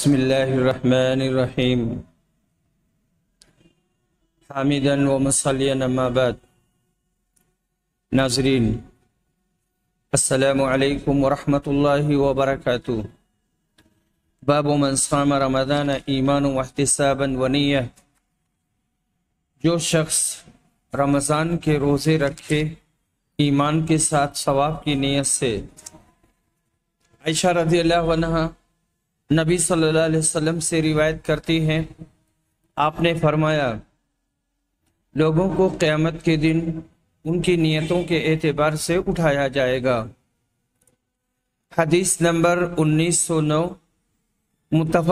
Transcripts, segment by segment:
बसमीम हामिदन व मसलियन अम्माबाद नाजरीन अस्सलामुअलैकुम वरहमतुल्लाहि व बरकातुहू बाब मन रमदान ईमान वहतिसाबन वनीय जो शख्स रमज़ान के रोज़े रखे ईमान के साथ सवाब की नीयत से आयशा रदी अल्लाह नबी सल्लल्लाहु अलैहि वसल्लम से रिवायत करती हैं, आपने फरमाया, लोगों को क़यामत के दिन उनकी नियतों के एतबार से उठाया जाएगा। हदीस नंबर 1909 मुतफ़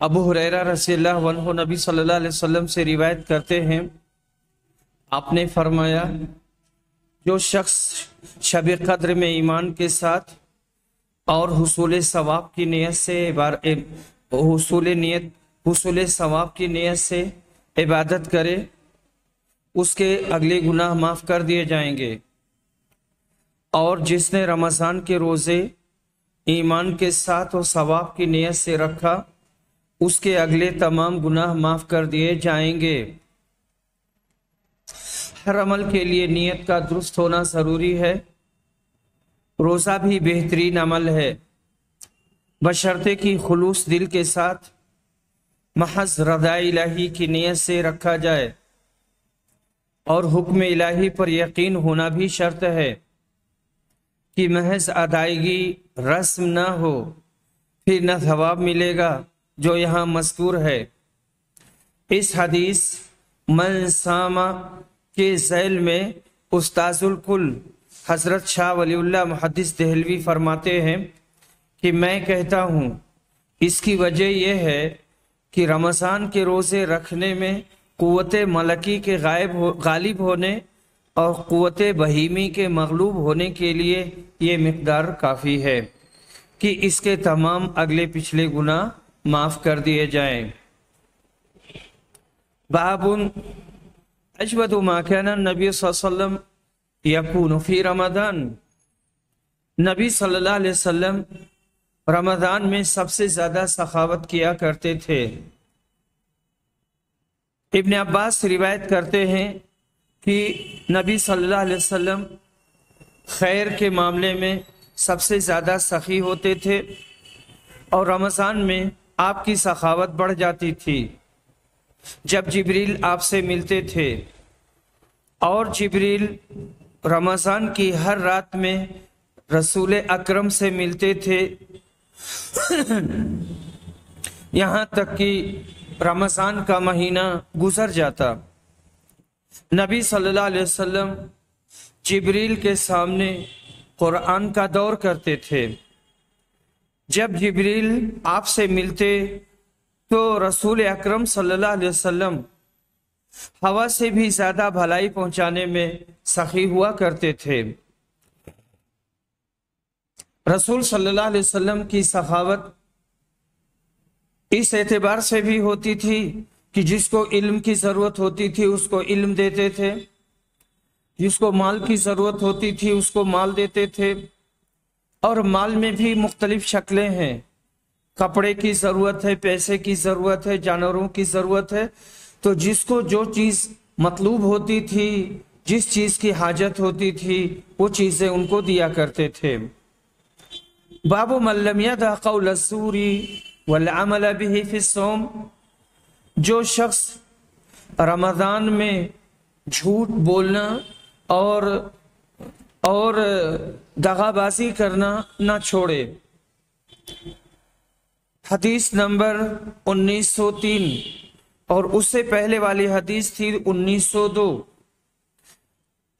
अबू हुरैरा रसील्लाहु अन्हु नबी सल्लल्लाहु अलैहि वसल्लम से रिवायत करते हैं, आपने फरमाया, जो शख्स शब कद्र में ईमान के साथ और हसूल सवाब की नीयत से हसूल नियत हसूल सवाब की नीयत से इबादत करे, उसके अगले गुनाह माफ़ कर दिए जाएँगे। और जिसने रमज़ान के रोज़े ईमान के साथ और सवाब की नीयत से रखा, उसके अगले तमाम गुनाह माफ़ कर दिए जाएँगे। हर अमल के लिए नीयत का दुरुस्त होना ज़रूरी है। रोज़ा भी बेहतरीन अमल है। बशर्ते की खुलूस दिल के साथ महज रदा इलाही की नीयत से रखा जाए और हुक्म इलाही पर यकीन होना भी शर्त है कि महज अदायगी रस्म न हो, फिर न जवाब मिलेगा जो यहाँ मजकूर है। इस हदीस मन सामा के जैल में उस्ताजुल कुल हज़रत शाह वलीउल्लाह मुहद्दिस दहलवी फरमाते हैं कि मैं कहता हूँ, इसकी वजह यह है कि रमज़ान के रोज़े रखने में क़वत मलकी के गायब हो, गालिब होने और क़वत बहीमी के मगलूब होने के लिए ये मकदार काफ़ी है कि इसके तमाम अगले पिछले गुना माफ़ कर दिए जाएँ। बाबुन अजबद नबी यकून फ़ी रमदान नबी सल्लल्लाहु अलैहि वसल्लम रमज़ान में सबसे ज़्यादा सखावत किया करते थे। इब्न अब्बास रिवायत करते हैं कि नबी सल्लल्लाहु अलैहि वसल्लम खैर के मामले में सबसे ज़्यादा सखी होते थे और रमज़ान में आपकी सखावत बढ़ जाती थी। जब जिब्रील आपसे मिलते थे और जिब्रील रमज़ान की हर रात में रसूल अकरम से मिलते थे। यहाँ तक कि रमज़ान का महीना गुजर जाता। नबी सल्लल्लाहु अलैहि वसल्लम जिब्रील के सामने कुरान का दौर करते थे। जब जिब्रील आपसे मिलते तो रसूल अकरम सल्लल्लाहु अलैहि वसल्लम हवा से भी ज़्यादा भलाई पहुँचाने में सखी हुआ करते थे। रसूल सल्लल्लाहु अलैहि वसल्लम की सखावत इस एतबार से भी होती थी कि जिसको इल्म की ज़रूरत होती थी, उसको इल्म देते थे। जिसको माल की ज़रूरत होती थी, उसको माल देते थे। और माल में भी मुख्तलिफ़ शक्लें हैं। कपड़े की ज़रूरत है, पैसे की ज़रूरत है, जानवरों की ज़रूरत है। तो जिसको जो चीज़ मतलूब होती थी जिस चीज़ की हाजत होती थी, वो चीज़ें उनको दिया करते थे। बाबू मल्लमिया मल्लमियासूरी वमल सोम, जो शख्स रमज़ान में झूठ बोलना और और दगाबाजी करना ना छोड़े। हदीस नंबर 1903 और उससे पहले वाली हदीस थी 1902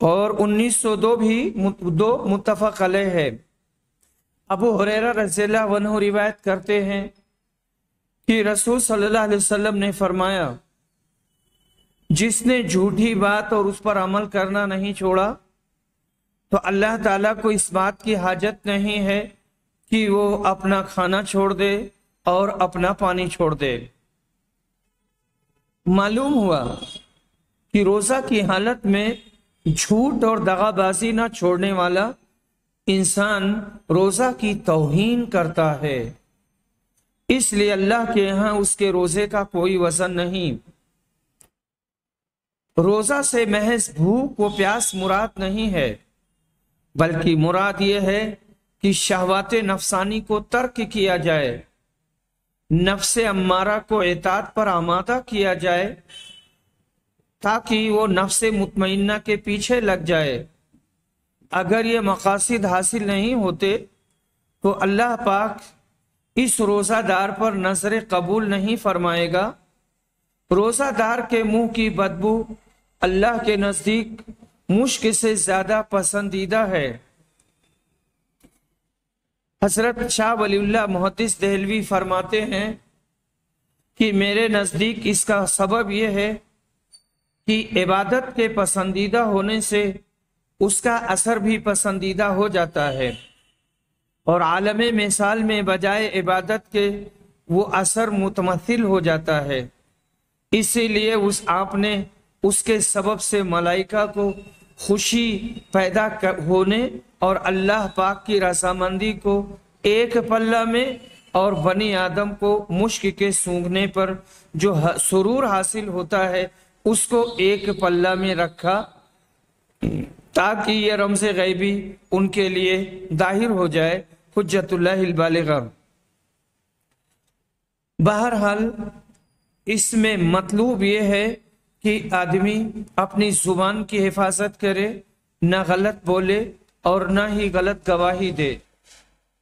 और 1902 भी दो मुतफ़ है। अबू हुरैरा रज़ील्लाहु वनहु रिवायत करते हैं कि रसूल सल्लल्लाहु अलैहि वसल्लम ने फरमाया, जिसने झूठी बात और उस पर अमल करना नहीं छोड़ा तो अल्लाह ताला को इस बात की हाजत नहीं है कि वो अपना खाना छोड़ दे और अपना पानी छोड़ दे। मालूम हुआ कि रोजा की हालत में झूठ और दगाबाजी ना छोड़ने वाला इंसान रोजा की तोहीन करता है। इसलिए अल्लाह के यहाँ उसके रोज़े का कोई वज़न नहीं। रोजा से महज भूख व प्यास मुराद नहीं है, बल्कि मुराद यह है कि शहवात नफसानी को तर्क किया जाए, नफ्स अम्मारा को एतात पर आमादा किया जाए ताकि वो नफ्स मुतमइन्ना के पीछे लग जाए। अगर ये मकासद हासिल नहीं होते तो अल्लाह पाक इस रोज़ादार पर नज़र कबूल नहीं फरमाएगा। रोज़ादार के मुँह की बदबू अल्लाह के नज़दीक मुश्क से ज़्यादा पसंदीदा है। हज़रत शाह वलील्ला मोहतिस दहलवी फरमाते हैं कि मेरे नज़दीक इसका सबब यह है कि इबादत के पसंदीदा होने से उसका असर भी पसंदीदा हो जाता है। और आलम मिसाल में बजाय इबादत के वो असर मुतमसिल हो जाता है। इसीलिए उस आपने उसके सबब से मलाइका को खुशी पैदा होने और अल्लाह पाक की रसामंदी को एक पल्ला में और बनी आदम को मुश्क के सूंघने पर जो सुरूर हासिल होता है उसको एक पल्ला में रखा, ताकि ये रमज गैबी उनके लिए दाहिर हो जाए हजतुल्लाबालगा बहरहाल, इसमें मतलूब ये है कि आदमी अपनी ज़ुबान की हिफाजत करे, ना गलत बोले और ना ही गलत गवाही दे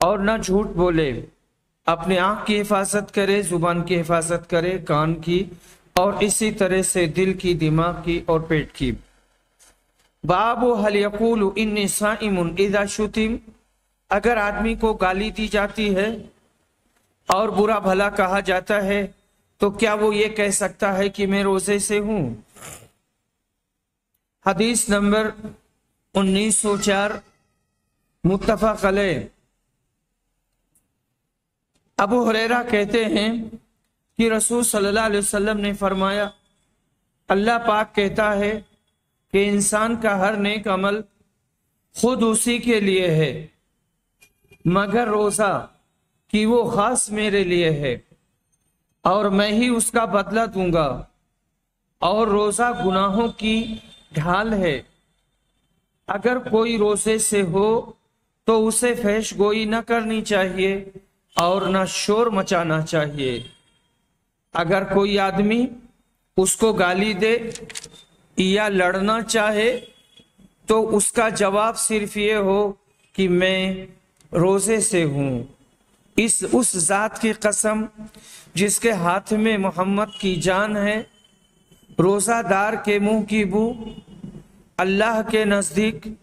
और ना झूठ बोले। अपने आँख की हिफाजत करे, ज़ुबान की हिफाजत करे, कान की और इसी तरह से दिल की, दिमाग की और पेट की। बाबू हल यकूल इन इदा शुतिम। अगर आदमी को गाली दी जाती है और बुरा भला कहा जाता है तो क्या वो ये कह सकता है कि मैं रोज़े से हूँ? हदीस नंबर 1904 मुतफा कले अबू हुरेरा कहते हैं कि रसूल सल्लल्लाहु अलैहि वसल्लम ने फरमाया, अल्लाह पाक कहता है कि इंसान का हर नेक अमल खुद उसी के लिए है, मगर रोजा कि वो खास मेरे लिए है, और मैं ही उसका बदला दूँगा, और रोजा गुनाहों की ढाल है। अगर कोई रोज़े से हो तो उसे फैश गोई न करनी चाहिए और न शोर मचाना चाहिए। अगर कोई आदमी उसको गाली दे या लड़ना चाहे तो उसका जवाब सिर्फ़ ये हो कि मैं रोज़े से हूँ। इस, उस जात की कसम जिसके हाथ में मोहम्मद की जान है, रोजादार के मुँह की बू, अल्लाह के नज़दीक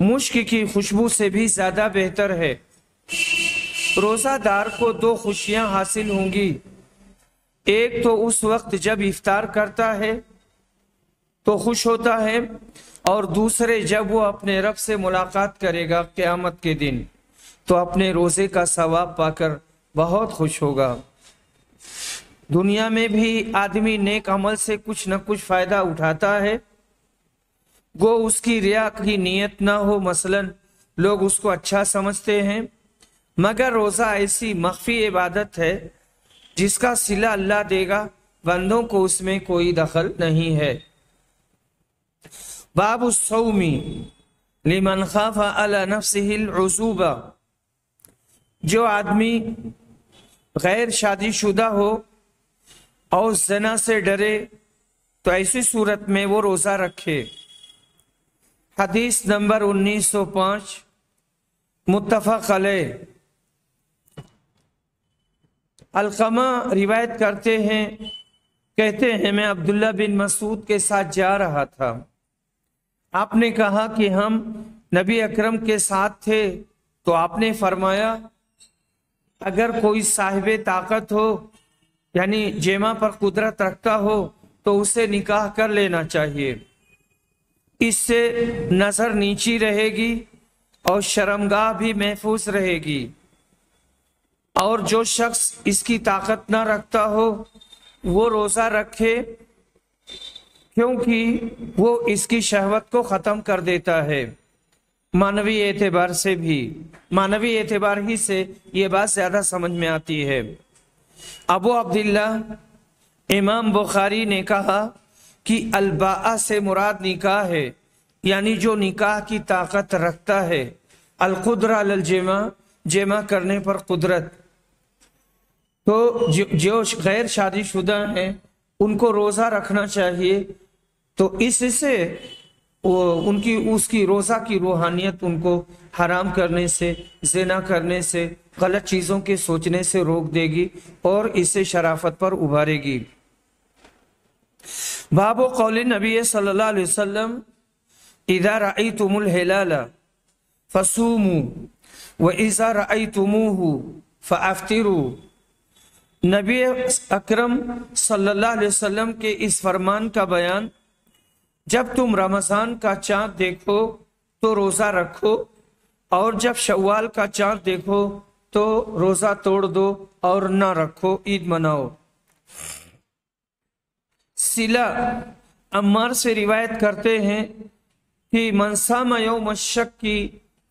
मुश्क की खुशबू से भी ज़्यादा बेहतर है। रोजादार को दो खुशियाँ हासिल होंगी। एक तो उस वक्त जब इफ्तार करता है तो खुश होता है, और दूसरे जब वो अपने रब से मुलाकात करेगा क्यामत के दिन तो अपने रोज़े का सवाब पाकर बहुत खुश होगा। दुनिया में भी आदमी नेक अमल से कुछ न कुछ फ़ायदा उठाता है। गो उसकी रिया की नीयत ना हो, मसलन लोग उसको अच्छा समझते हैं, मगर रोजा ऐसी मख्फी इबादत है जिसका सिला अल्लाह देगा, बंदों को उसमें कोई दखल नहीं है। बाबू सौमी, लिमन खाफा अला जो आदमी गैर शादीशुदा हो और जना से डरे तो ऐसी सूरत में वो रोजा रखे। हदीस नंबर 1905 मुतफक अलकमा रिवायत करते हैं, कहते हैं, मैं अब्दुल्ला बिन मसूद के साथ जा रहा था। आपने कहा कि हम नबी अकरम के साथ थे तो आपने फरमाया, अगर कोई साहिब ताकत हो, यानी जेमा पर कुदरत रखता हो तो उसे निकाह कर लेना चाहिए। इससे नज़र नीची रहेगी और शर्मगाह भी महफूज रहेगी। और जो शख्स इसकी ताकत ना रखता हो, वो रोजा रखे, क्योंकि वो इसकी शहवत को खत्म कर देता है। मानवीय एतबार से भी मानवीय एतबार ही से ये बात ज़्यादा समझ में आती है। अबू अब्दुल्ला, इमाम बुखारी ने कहा कि अलबा से मुराद निकाह है, यानी जो निकाह की ताकत रखता है। अलकुदरा जेमा जेमा करने पर कुदरत। तो जो, जो गैर शादीशुदा हैं उनको रोजा रखना चाहिए। तो इससे उनकी उसकी रोजा की रूहानियत उनको हराम करने से जेना करने से गलत चीज़ों के सोचने से रोक देगी और इसे शराफत पर उभारेगी। बाबो कौल नबी अलैहि वसल्लम इदा रई तुमुल फसूमू व इज़ा रई तुमूहू फ़ाफ्तिरू नबी अकरम सल्लल्लाहु अलैहि वसल्लम के इस फरमान का बयान, जब तुम रमज़ान का चाँद देखो तो रोजा रखो, और जब शवाल का चाँद देखो तो रोजा तोड़ दो और ना रखो, ईद मनाओ। सिला अम्मार से रिवायत करते हैं कि मनसा मयो मशक की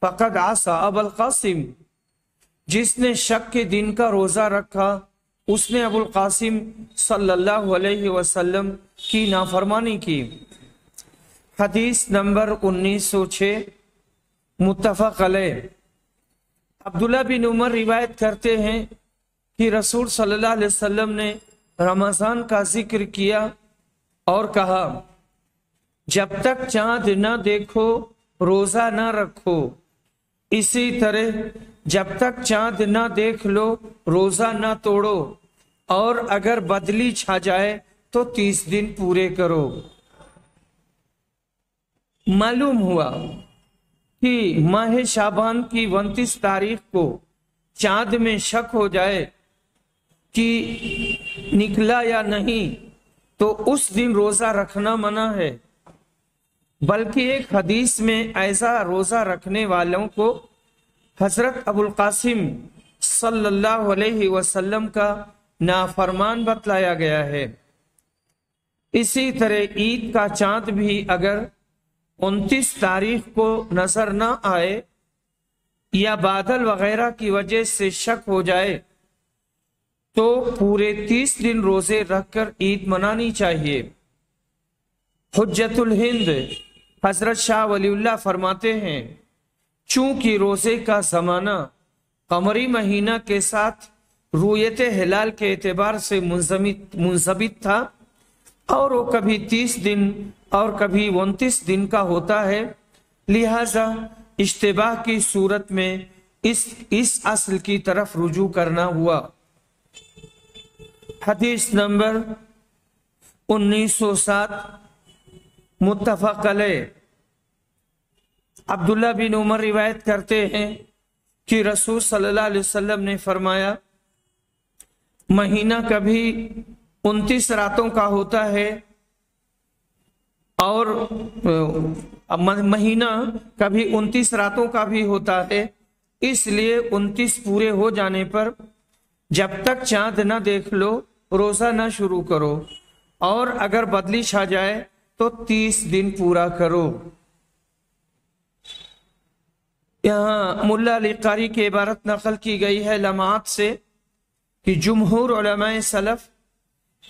फकद आसा अबल कासिम। जिसने शक के दिन का रोजा रखा उसने अबुल कासिम सल्लल्लाहु अलैहि वसल्लम की नाफरमानी की। हदीस नंबर 1906 मुतफक अब्दुल्ला बिन उमर रिवायत करते हैं कि रसूल सल्लल्लाहु अलैहि वसल्लम ने रमज़ान का ज़िक्र किया और कहा, जब तक चाँद न देखो, रोजा न रखो। इसी तरह जब तक चाँद न देख लो, रोजा न तोड़ो। और अगर बदली छा जाए तो तीस दिन पूरे करो। मालूम हुआ कि माह शाबान की उनतीस तारीख को चाँद में शक हो जाए कि निकला या नहीं तो उस दिन रोजा रखना मना है। बल्कि एक हदीस में ऐसा रोजा रखने वालों को हज़रत अबुल कासिम सल्लल्लाहु अलैहि वसल्लम का नाफरमान बतलाया गया है। इसी तरह ईद का चाँद भी अगर 29 तारीख को नज़र न आए या बादल वगैरह की वजह से शक हो जाए तो पूरे तीस दिन रोज़े रखकर ईद मनानी चाहिए। हजतुल हिंद, हज़रत शाह वलीउल्लाह फरमाते हैं, चूँकि रोज़े का जमाना कमरी महीना के साथ रूयत हिलाल के एतबार से मुंजमित था। और वो कभी तीस दिन, और कभी उनतीस दिन का होता है। लिहाजा इश्तबाह की सूरत में इस इस असल की तरफ़ रुजू करना हुआ। हदीस नंबर 1907 मुतफक अब्दुल्ला बिन उमर रिवायत करते हैं कि रसूल सल्लल्लाहु अलैहि वसल्लम ने फरमाया महीना कभी उनतीस रातों का होता है और महीना कभी उनतीस रातों का भी होता है। इसलिए उनतीस पूरे हो जाने पर जब तक चाँद न देख लो, रोजा न शुरू करो और अगर बदली छा जाए तो तीस दिन पूरा करो। यहाँ मुल्ला अली कारी की इबारत नकल की गई है लमात से। कि जुमहूर सलफ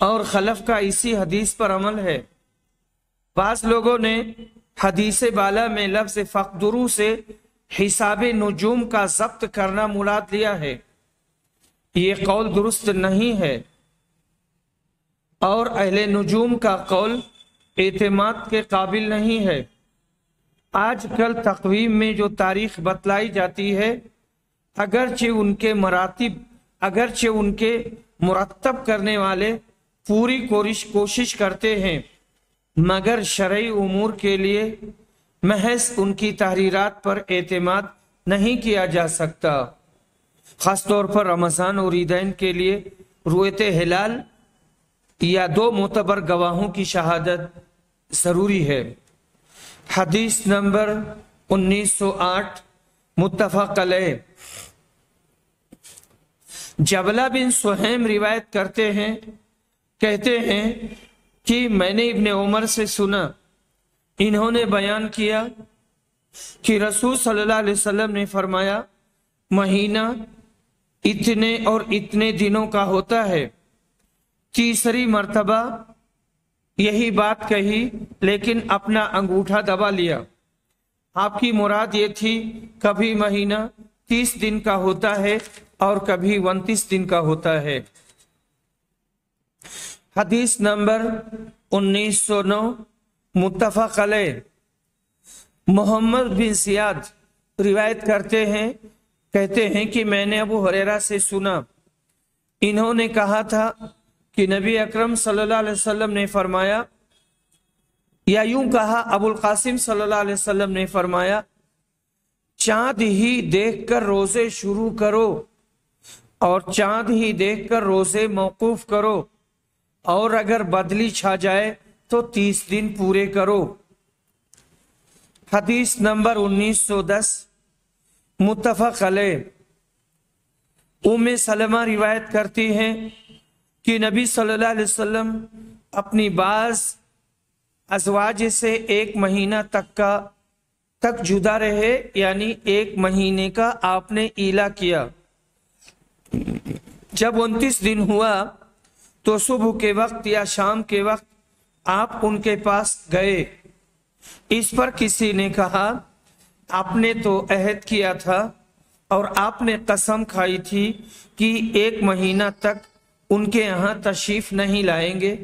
और खलफ का इसी हदीस पर अमल है। बास लोगों ने हदीस बाला में लफ्ज फकदुरू से हिसाब नजूम का जब्त करना मुराद लिया है। ये कौल दुरुस्त नहीं है। और अहले नजूम का कौल एतमाद के काबिल नहीं है। आजकल तकवीम में जो तारीख बतलाई जाती है, अगरचे उनके मरातिब अगरचे उनके मुरतब करने वाले पूरी कोशिश कोशिश करते हैं, मगर शरय उमूर के लिए महज उनकी तहरीरात पर एतमाद नहीं किया जा सकता। ख़ासतौर पर रमज़ान और ईदैन के लिए रुएत हिलाल या दो मोतबर गवाहों की शहादत ज़रूरी है। हदीस नंबर 1908 मुतफ़ जबला बिन सुहैम रिवायत करते हैं, कहते हैं कि मैंने इब्ने उमर से सुना। इन्होंने बयान किया कि रसूल सल्लल्लाहु अलैहि वसल्लम ने फरमाया, महीना इतने और इतने दिनों का होता है। तीसरी मर्तबा यही बात कही, लेकिन अपना अंगूठा दबा लिया। आपकी मुराद ये थी, कभी महीना तीस दिन का होता है और कभी उनतीस दिन का होता है। हदीस नंबर 1909 मुतफक मोहम्मद बिन सियाद रिवायत करते हैं, कहते हैं कि मैंने अबू हरेरा से सुना। इन्होंने कहा था कि नबी अकरम सल्लल्लाहु अलैहि वसल्लम ने फरमाया, या यूँ कहा, अबुल कासिम सल्लल्लाहु अलैहि वसल्लम ने फरमाया, चाँद ही देखकर रोज़े शुरू करो। और चाँद ही देखकर रोज़े मौकूफ करो। और अगर बदली छा जाए तो तीस दिन पूरे करो। हदीस नंबर 1910 मुतफक उम सलमा रिवायत करती हैं कि नबी सल्लल्लाहु अलैहि वसल्लम अपनी बाज अजवाज से एक महीना तक का, तक जुदा रहे, यानी एक महीने का आपने ईला किया। जब उनतीस दिन हुआ तो सुबह के वक्त या शाम के वक्त आप उनके पास गए। इस पर किसी ने कहा, आपने तो अहद किया था और आपने कसम खाई थी कि एक महीना तक उनके यहाँ तशरीफ़ नहीं लाएँगे।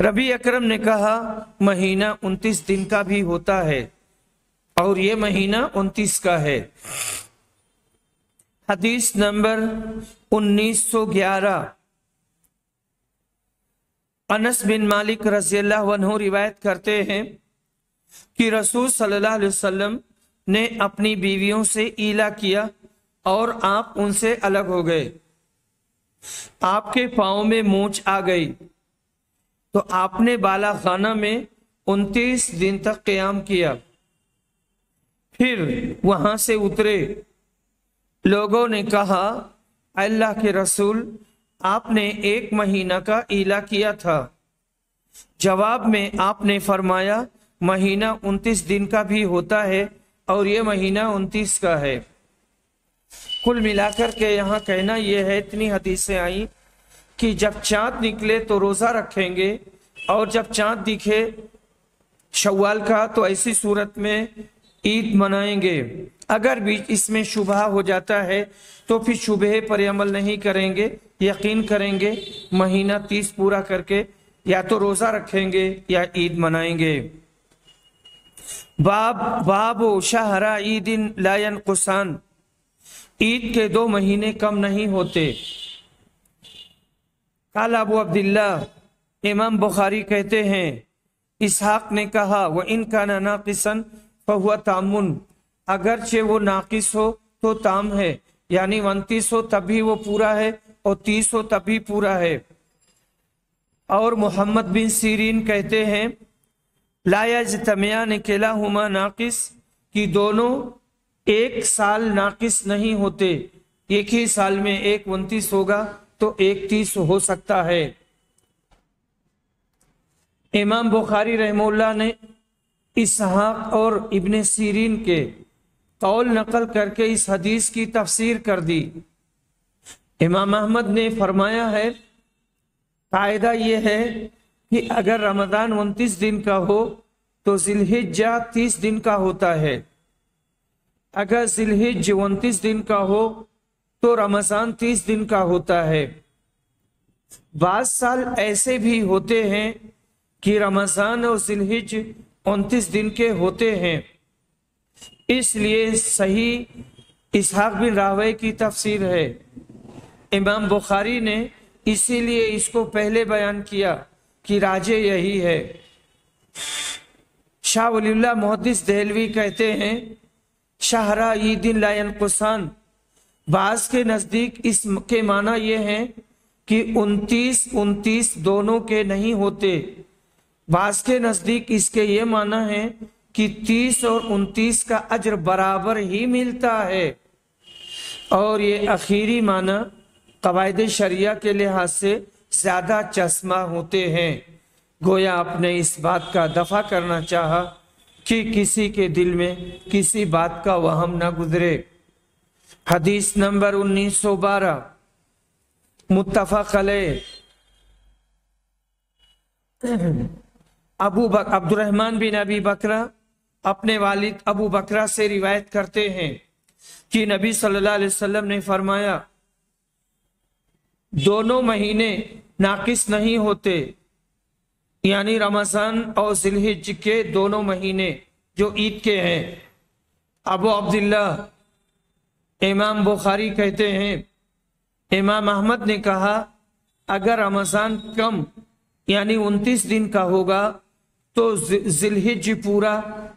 रबी अकरम ने कहा, महीना उनतीस दिन का भी होता है और ये महीना उनतीस का है। हदीस नंबर 1911 अनस बिन मालिक रज़ी रिवायत करते हैं कि रसूल सल्लल्लाहु अलैहि वसल्लम ने अपनी बीवियों से ईला किया और आप उनसे अलग हो गए। आपके पाओ में मूछ आ गई। तो आपने बाला खाना में उनतीस दिन तक क्याम किया। फिर वहाँ से उतरे। लोगों ने कहा, अल्लाह के रसूल, आपने एक महीना का ईला किया था। जवाब में आपने फरमाया, महीना उनतीस दिन का भी होता है और ये महीना उनतीस का है। कुल मिलाकर के यहाँ कहना यह है, इतनी हदीसें आई कि जब चाँद निकले तो रोजा रखेंगे और जब चाँद दिखे शवाल का तो ऐसी सूरत में ईद मनाएँगे। अगर भी इसमें शुभा हो जाता है तो फिर शुबह पर अमल नहीं करेंगे, यकीन करेंगे, महीना तीस पूरा करके या तो रोजा रखेंगे या ईद मनाएँगे। बाब, बाबो शाहरा ईदिन लायन कुसान ईद के दो महीने कम नहीं होते। काल अबू अब्दुल्ला इमाम बुखारी कहते हैं, इसहाक ने कहा वह इनका नाकिसन हुआ तामुन। अगरचे वो नाकिस हो तो ताम है। यानी उनतीस हो, तभी वो पूरा है, और तीस हो, तभी पूरा है। और मोहम्मद बिन सीरीन कहते हैं लायज तमिया ने केला हुमा नाकिस कि दोनों एक साल नाकिस नहीं होते। एक ही साल में एक उनतीस होगा तो एक तीस हो सकता है। इमाम बुखारी रहमोल्ला ने इसहाक और इब्ने सीरीन के कौल नकल करके इस हदीस की तफसीर कर दी। इमाम अहमद ने फरमाया है कायदा यह है कि अगर रमज़ान उनतीस दिन का हो तो जिलहिजा तीस दिन का होता है। अगर जिलहिज उनतीस दिन का हो तो रमज़ान तीस दिन का होता है। बाद साल ऐसे भी होते हैं कि रमज़ान और जिलहिज उनतीस दिन के होते हैं। इसलिए सही इसहाक बिन रावे की तफसीर है। इमाम बुखारी ने इसीलिए इसको पहले बयान किया कि राजे यही है। शाह वलील्ला मोहदिस दहलवी कहते हैं, शाहरा ईदिन लायन कुसान बाज के नज़दीक इस के माना यह है कि उनतीस उनतीस दोनों के नहीं होते। बास के नज़दीक इसके ये माना है कि तीस और उनतीस का अजर बराबर ही मिलता है। और ये आखिरी माना कवायद शरिया के लिहाज से ज़्यादा चश्मा होते हैं। गोया आपने इस बात का दफ़ा करना चाहा कि किसी के दिल में किसी बात का वहम ना गुजरे। हदीस नंबर 1912 मुत्तफक अलैह। अबू बक अब्दुलरहमान बिन अबी बकरा अपने वालिद अबू बकरा से रिवायत करते हैं कि नबी सल्लल्लाहु अलैहि वसल्लम ने फरमाया, दोनों महीने नाकिस नहीं होते। यानी रमज़ान और जिलहिज के दोनों महीने जो ईद के हैं। अबू अब्दुल्ला इमाम बुखारी कहते हैं, इमाम अहमद ने कहा, अगर रमज़ान कम, यानी उनतीस दिन का होगा तो जिलहिज पूरा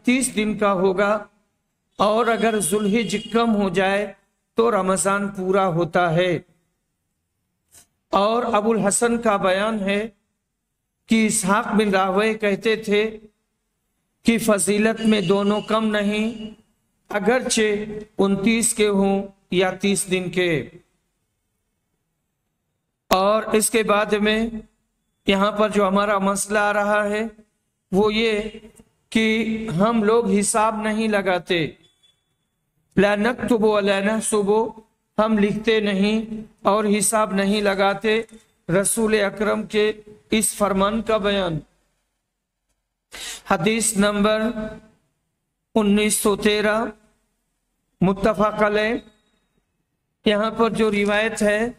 तीस दिन का होगा। और अगर जुलहिज कम हो जाए तो रमज़ान पूरा होता है। और अबुल हसन का बयान है कि इसहाक बिन रावे कहते थे कि फजीलत में दोनों कम नहीं, अगरचे उनतीस के हों या तीस दिन के। और इसके बाद में यहाँ पर जो हमारा मसला आ रहा है वो ये कि हम लोग हिसाब नहीं लगाते। लैनक तुबो लैन सुबह हम लिखते नहीं और हिसाब नहीं लगाते रसूल अकरम के इस फरमान का बयान। हदीस नंबर 1913 मुत्तफक यहाँ पर जो रिवायत है,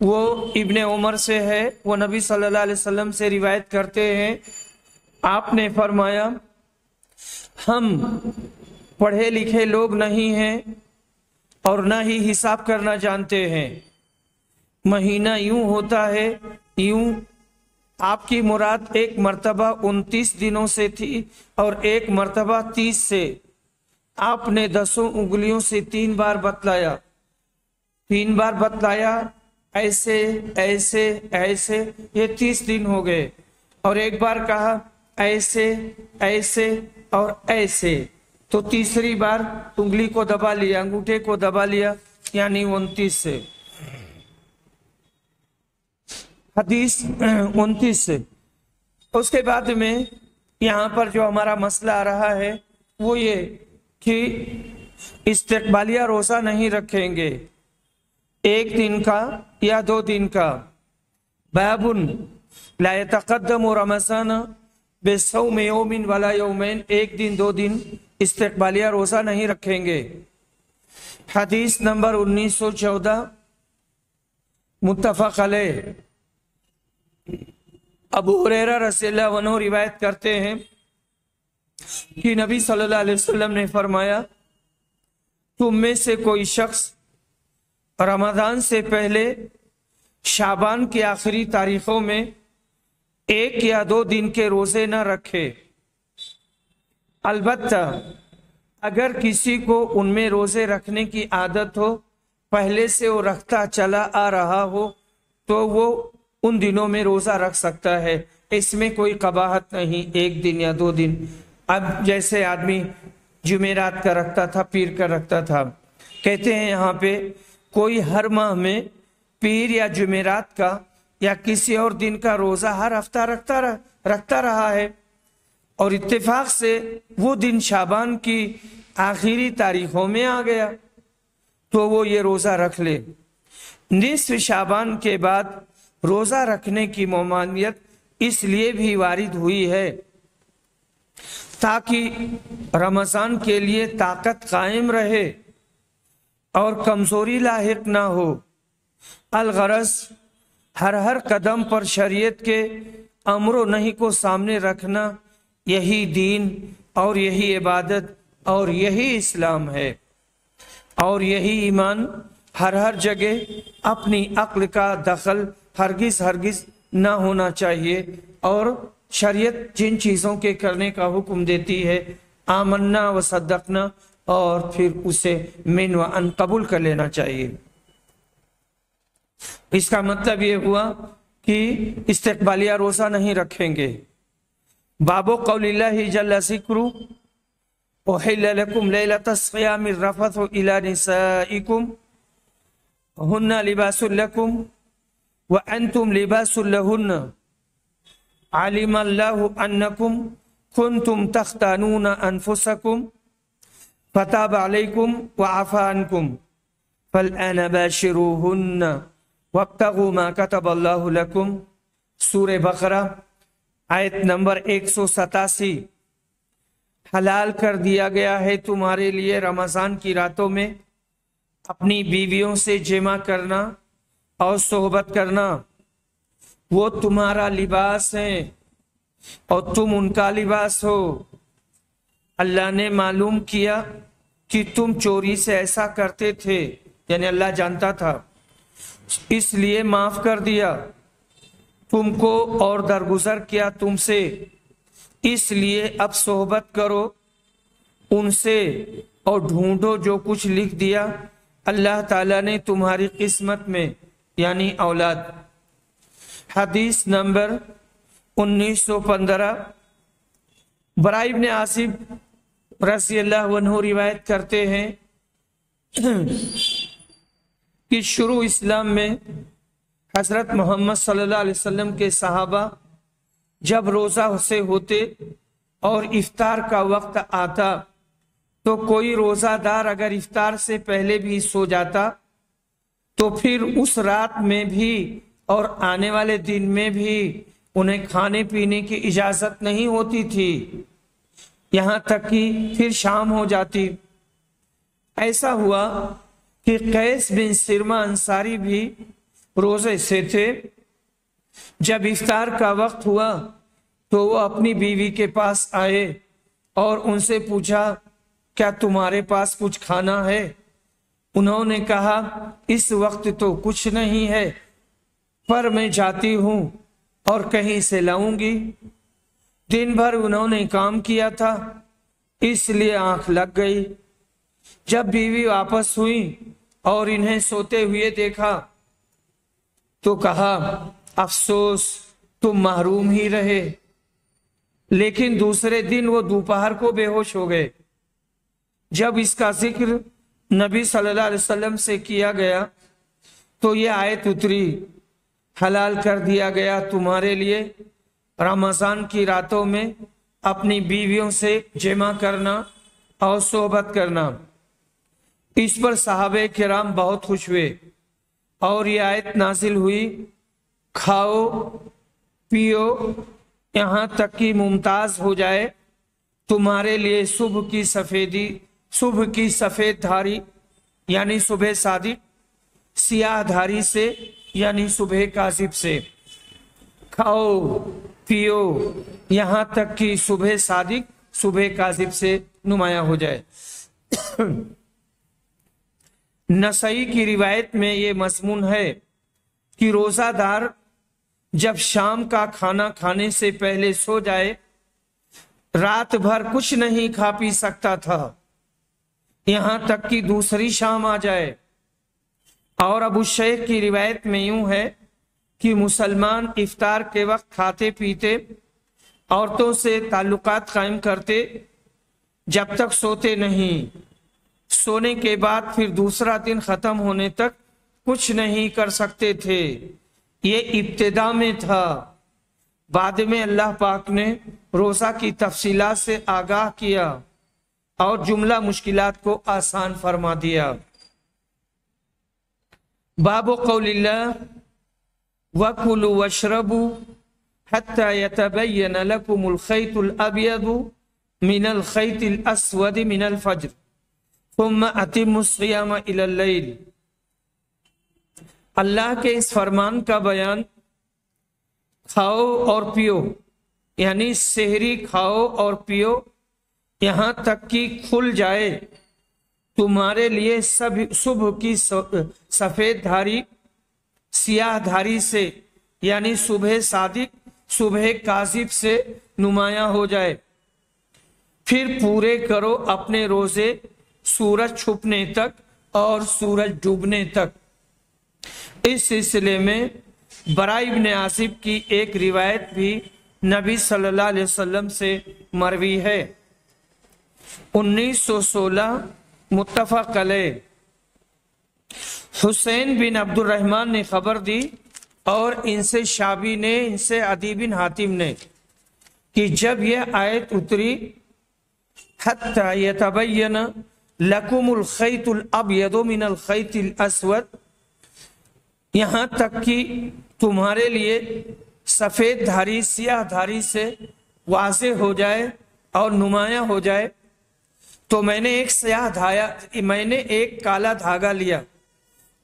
वो इब्ने उमर से है। वो नबी सल्लल्लाहु अलैहि वसल्लम से रिवायत करते हैं आपने फरमाया, हम पढ़े लिखे लोग नहीं हैं और ना ही हिसाब करना जानते हैं। महीना यूँ होता है, यूँ आपकी मुराद एक मर्तबा उनतीस दिनों से थी और एक मर्तबा तीस से। आपने दसों उंगलियों से तीन बार बतलाया। तीन बार बतलाया, ऐसे ऐसे ऐसे, ये तीस दिन हो गए। और एक बार कहा ऐसे ऐसे और ऐसे। तो तीसरी बार उंगली को दबा लिया, अंगूठे को दबा लिया, यानी उनतीस। से हदीस, उनतीस। से उसके बाद में यहाँ पर जो हमारा मसला आ रहा है, वो ये कि इस्तकबालिया रोजा नहीं रखेंगे। एक दिन का या दो दिन का। बाबुन लातकदम रमज़ान बेसौ में योमिन वाला योमैन एक दिन, दो दिन इस्तकबालिया रोजा नहीं रखेंगे। हदीस नंबर 1914 मुतफक अलैह। अबू हुरैरा रसील्ला वनो रिवायत करते हैं कि नबी सल्लल्लाहु अलैहि वसल्लम ने फरमाया, तुम में से कोई शख्स रमज़ान से पहले शाबान की आखिरी तारीखों में एक या दो दिन के रोज़े न रखे। अलबत्ता, अगर किसी को उनमें रोज़े रखने की आदत हो, पहले से वो रखता चला आ रहा हो तो वो उन दिनों में रोजा रख सकता है। इसमें कोई कबाहत नहीं, एक दिन या दो दिन। अब जैसे आदमी जुमेरात का रखता था, पीर का रखता था, कहते हैं यहाँ पे, कोई हर माह में पीर या जुमेरात का या किसी और दिन का रोजा हर हफ़्ता रखता रह, रखता रहा है। और इत्तेफाक से वो दिन शाबान की आखिरी तारीखों में आ गया तो वो ये रोजा रख ले। निसफ शाबान के बाद रोजा रखने की ममानियत इसलिए भी वारिद हुई है ताकि रमज़ान के लिए ताकत कायम रहे और कमज़ोरी लाक ना हो। अलगरस हर हर कदम पर शरीयत के अमर नहीं को सामने रखना यही दीन और यही इबादत और यही इस्लाम है। और यही ईमान हर हर जगह अपनी अक्ल का दखल हरगिज हरगिज न होना चाहिए और शरीयत जिन चीज़ों के करने का हुक्म देती है, आमन्ना व सदकना और फिर उसे मिन व अन कबूल कर लेना चाहिए। इसका मतलब ये हुआ कि इस्तकबालिया रोजा नहीं रखेंगे। बाबो कौलिल्ला ही जल्ला सिक्रू ओहिलकुम लैलतस्याम रफत इला निसाइकुम, हुन्ना लिबासुल्लकुम व अंतुम लिबासुल्लहुन्न आलिम अल्लाह अन्नकुम खुन तुम तख्तानून अनफुसकुम, फताब अलैकुम व आफानकुम फल बाशिरूहुन्न। वक्तगु मा सूर बकरा, आयत नंबर एक सौ सतासी। हलाल कर दिया गया है तुम्हारे लिए रमज़ान की रातों में। अपनी बीवियों से जमा करना और सोहबत करना। वो तुम्हारा लिबास है और तुम उनका लिबास हो। अल्लाह ने मालूम किया कि तुम चोरी से ऐसा करते थे, यानी अल्लाह जानता था। इसलिए माफ़ कर दिया। तुमको और दरगुजर किया तुमसे। इसलिए अब सोहबत करो उनसे और ढूंढो जो कुछ लिख दिया। अल्लाह ताला ने तुम्हारी किस्मत में, यानी औलाद। हदीस नंबर 1915 बराइब ने आसिफ रसी अल्लाह रिवायत करते हैं। कि शुरू इस्लाम में हज़रत मोहम्मद सल्लल्लाहु अलैहि वसल्लम के सहाबा जब रोज़ा से होते और इफ्तार का वक्त आता तो कोई रोज़ादार अगर इफ्तार से पहले भी सो जाता तो फिर उस रात में भी और आने वाले दिन में भी उन्हें खाने पीने की इजाज़त नहीं होती थी। यहाँ तक कि फिर शाम हो जाती। ऐसा हुआ कि कैस बिन सिरमा अंसारी भी रोज़े से थे। जब इफ्तार का वक्त हुआ तो वो अपनी बीवी के पास आए और उनसे पूछा, क्या तुम्हारे पास कुछ खाना है? उन्होंने कहा, इस वक्त तो कुछ नहीं है, पर मैं जाती हूँ और कहीं से लाऊँगी। दिन भर उन्होंने काम किया था, इसलिए आँख लग गई। जब बीवी वापस हुई और इन्हें सोते हुए देखा तो कहा, अफसोस, तुम महरूम ही रहे। लेकिन दूसरे दिन वो दोपहर को बेहोश हो गए। जब इसका ज़िक्र नबी सल्लल्लाहु अलैहि वसल्लम से किया गया तो ये आयत उतरी, हलाल कर दिया गया तुम्हारे लिए। रमज़ान की रातों में अपनी बीवियों से जमा करना और सोहबत करना। इस पर साहब किराम बहुत खुश हुए और ये आयत नाजिल हुई, खाओ, पियो, यहाँ तक कि मुमताज़ हो जाए, तुम्हारे लिए सुबह की सफेदी, सुबह की सफ़ेद धारी, यानी सुबह सादिक सियाह धारी से, यानी सुबह काजिब से। खाओ, पियो, यहाँ तक कि सुबह सादिक सुबह काजिब से नुमाया हो जाए। नसई की रिवायत में ये मजमून है कि रोजादार जब शाम का खाना खाने से पहले सो जाए, रात भर कुछ नहीं खा पी सकता था। यहाँ तक कि दूसरी शाम आ जाए। और अबू शेख की रिवायत में यूँ है कि मुसलमान इफ्तार के वक्त खाते पीते, औरतों से ताल्लुकात कायम करते, जब तक सोते नहीं। सोने के बाद फिर दूसरा दिन खत्म होने तक कुछ नहीं कर सकते थे। ये इब्तदा में था। बाद में अल्लाह पाक ने रोजा की तफसीलात से आगाह किया और जुमला मुश्किलात को आसान फरमा दिया। बाबो वकुलु वशरबु खैतुल मिनल अस्वद मिनल फज्र। अल्लाह के इस फरमान का बयान खाओ और पियो यानी शहरी खाओ और पियो यहाँ तक कि खुल जाए तुम्हारे लिए सब सुबह की सफ़ेद धारी सियाह धारी से यानी सुबह सादिक सुबह काजिब से नुमाया हो जाए फिर पूरे करो अपने रोज़े सूरज छुपने तक और सूरज डूबने तक। इस सिलसिले में बराइब ने आसिफ की एक रिवायत भी नबी सल्लल्लाहु अलैहि वसल्लम से मरवी है। 1916 मुतफ़ हुसैन बिन अब्दुलरहमान ने खबर दी और इनसे शाबी ने, इनसे अदी बिन हातिम ने कि जब यह आयत उतरी, हत्ता यतबय्यन लकुमुल खैतुल अबयदु मिनल खैतिल अस्वद। यहाँ तक कि तुम्हारे लिए सफ़ेद धारी, सियाह धारी से वाज हो जाए और नुमाया हो जाए तो मैंने एक सियाह धाया, मैंने एक काला धागा लिया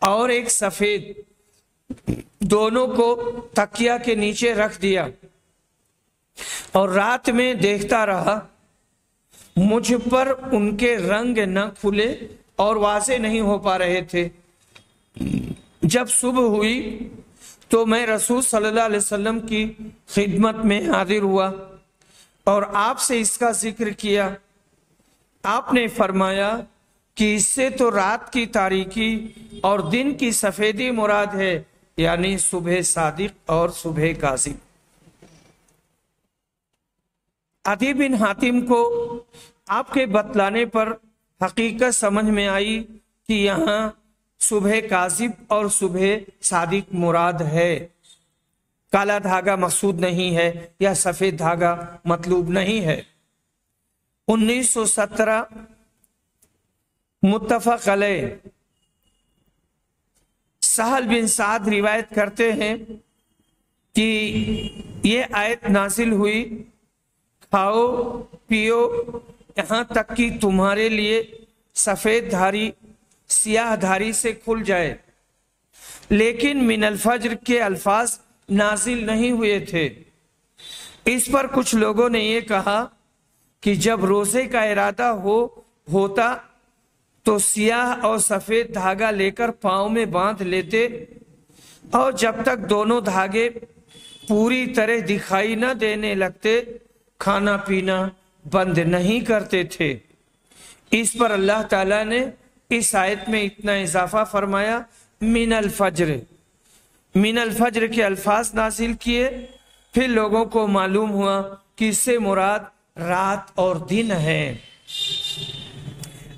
और एक सफ़ेद दोनों को तकिया के नीचे रख दिया और रात में देखता रहा मुझ पर उनके रंग न खुले और वासे नहीं हो पा रहे थे। जब सुबह हुई तो मैं रसूल सल्लल्लाहु अलैहि वसल्लम की खिदमत में हाजिर हुआ और आपसे इसका ज़िक्र किया। आपने फरमाया कि इससे तो रात की तारीकी और दिन की सफेदी मुराद है, यानी सुबह सादिक और सुबह काजिब अदी बिन हातिम को आपके बतलाने पर हकीकत समझ में आई कि यहाँ सुबह काजिब और सुबह सादिक मुराद है। काला धागा मकसूद नहीं है या सफ़ेद धागा मतलूब नहीं है। 1917 मुतफक अलय सहल बिन साद रिवायत करते हैं कि ये आयत नाजिल हुई खाओ पियो। यहाँ तक कि तुम्हारे लिए सफ़ेद धारी, सियाह धारी से खुल जाए। लेकिन मिनल फज्र के अल्फाज नाजिल नहीं हुए थे। इस पर कुछ लोगों ने यह कहा कि जब रोज़े का इरादा हो, होता तो सियाह और सफ़ेद धागा लेकर पाँव में बाँध लेते और जब तक दोनों धागे पूरी तरह दिखाई न देने लगते खाना पीना बंद नहीं करते थे। इस पर अल्लाह ताला ने इस आयत में इतना इजाफा फरमाया, मिनल फज्र। मिनल फज्र के अल्फाज नासिल किए, फिर लोगों को मालूम हुआ कि इससे मुराद रात और दिन है।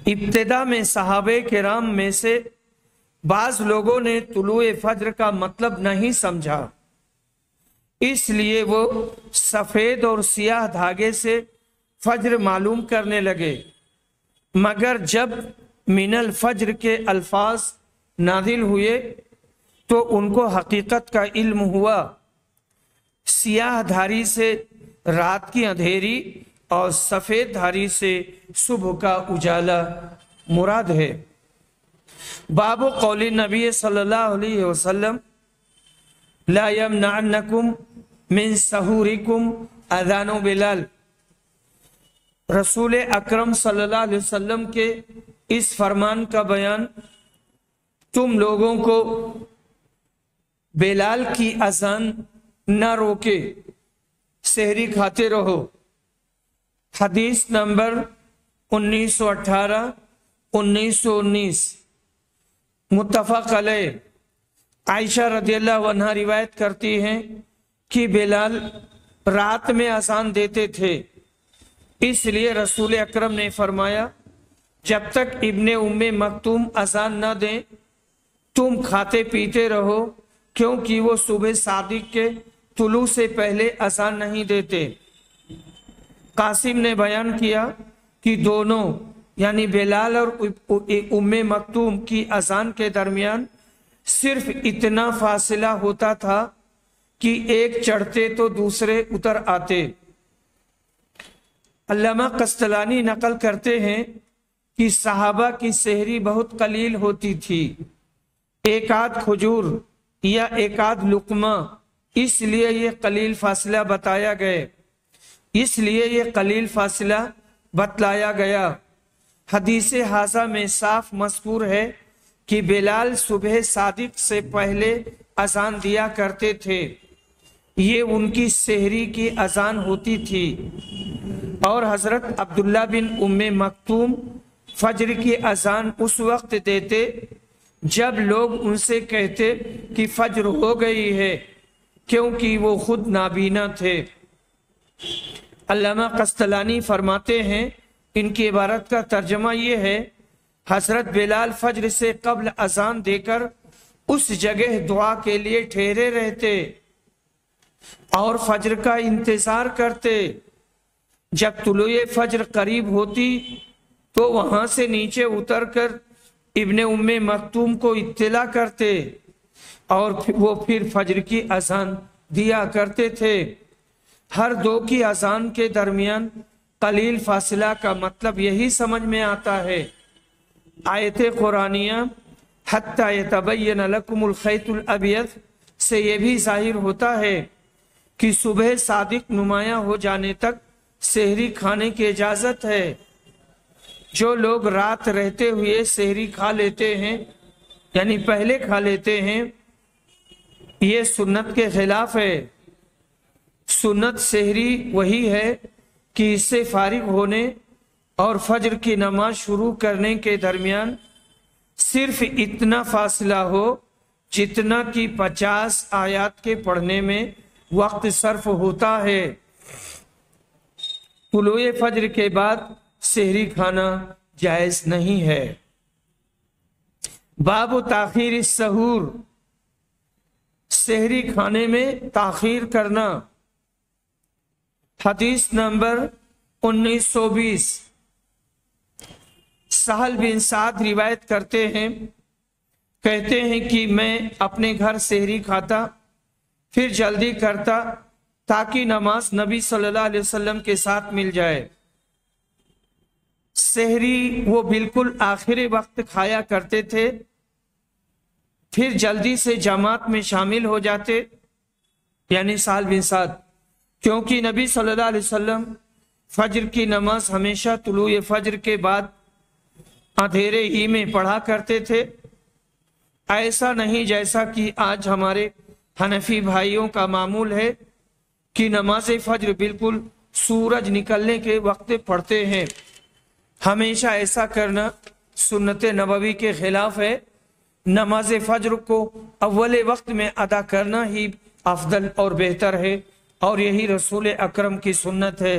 इब्तदा में सहाबे के राम में से बाज लोगों ने तुलु फज्र का मतलब नहीं समझा। इसलिए वो सफ़ेद और सियाह धागे से फज्र मालूम करने लगे। मगर जब मिनल फज्र के अल्फाज नादिल हुए तो उनको हकीकत का इल्म हुआ। सियाह धारी से रात की अंधेरी और सफ़ेद धारी से सुबह का उजाला मुराद है। बाबू कौली नबी सल्लल्लाहु अलैहि वसल्लम मिन बिलाल रसूल अकरम सल्लल्लाहु अलैहि वसल्लम के इस फरमान का बयान तुम लोगों को बेलाल की अजान न रोके शहरी खाते रहो हदीस नंबर 1918 1919 मुतफक अलय आयशा अन्हा रिवायत करती हैं कि बेलाल रात में आसान देते थे। इसलिए रसूल अकरम ने फरमाया, जब तक इब्ने उम्मे मखतूम आसान न दें, तुम खाते पीते रहो, क्योंकि वो सुबह सादिक के तुलू से पहले आसान नहीं देते। कासिम ने बयान किया कि दोनों, यानी बेलाल और उम्मे मखतूम की अजान के दरमियान सिर्फ़ इतना फासला होता था कि एक चढ़ते तो दूसरे उतर आते। अल्लामा कस्तलानी नकल करते हैं कि सहाबा की शहरी बहुत कलील होती थी। एक आध खजूर या एक आध लुकमा, इसलिए ये कलील फासला बताया गया। इसलिए ये कलील फासला बतलाया गया। हदीस हाजा में साफ़ मजकूर है कि बिलाल सुबह सादिक से पहले अजान दिया करते थे। ये उनकी शहरी की अजान होती थी। और हज़रत अब्दुल्ला बिन उम्मे मखतूम फजर की अजान उस वक्त देते, जब लोग उनसे कहते कि फजर हो गई है, क्योंकि वो खुद नाबीना थे। अल्लामा कस्तलानी फरमाते हैं, इनकी इबारत का तर्जमा ये है हज़रत बिलाल फजर से कबल अजान देकर उस जगह दुआ के लिए ठहरे रहते और फजर का इंतज़ार करते। जब तुलुए फजर करीब होती तो वहाँ से नीचे उतरकर इब्ने उम्मे मखतूम को इत्तला करते और वो फिर फजर की अजान दिया करते थे। हर दो की अजान के दरमियान कलील फासिला का मतलब यही समझ में आता है आयत कुरानिया, हत्ता तबैन लकुमुल अबियत से यह भी ज़ाहिर होता है कि सुबह सादिक नुमाया हो जाने तक शहरी खाने की इजाज़त है। जो लोग रात रहते हुए शहरी खा लेते हैं, यानी पहले खा लेते हैं, ये सुन्नत के खिलाफ है। सुन्नत शहरी वही है कि इससे फारिग होने और फजर की नमाज़ शुरू करने के दरमियान सिर्फ़ इतना फासला हो जितना कि पचास आयात के पढ़ने में वक्त सर्फ होता है। तुलोए फजर के बाद शहरी खाना जायज़ नहीं है। बाब ताखिर सहूर शहरी खाने में ताखिर करना। हदीस नंबर 1920 सहल बिन साद रिवायत करते हैं, कहते हैं कि मैं अपने घर शहरी खाता, फिर जल्दी करता, ताकि नमाज़ नबी सल्लल्लाहु अलैहि वसल्लम के साथ मिल जाए। शहरी वो बिल्कुल आखिरी वक्त खाया करते थे, फिर जल्दी से जमात में शामिल हो जाते, यानी साल बिन साद क्योंकि नबी सल्लल्लाहु अलैहि वसल्लम फजर की नमाज़ हमेशा तुलु फजर के बाद अंधेरे ही में पढ़ा करते थे। ऐसा नहीं जैसा कि आज हमारे हनफी भाइयों का मामूल है कि नमाज़ फजर बिल्कुल सूरज निकलने के वक्त पढ़ते हैं। हमेशा ऐसा करना सुन्नत नबवी के खिलाफ है। नमाज़ फजर को अव्वल वक्त में अदा करना ही अफजल और बेहतर है और यही रसूल अकरम की सुन्नत है।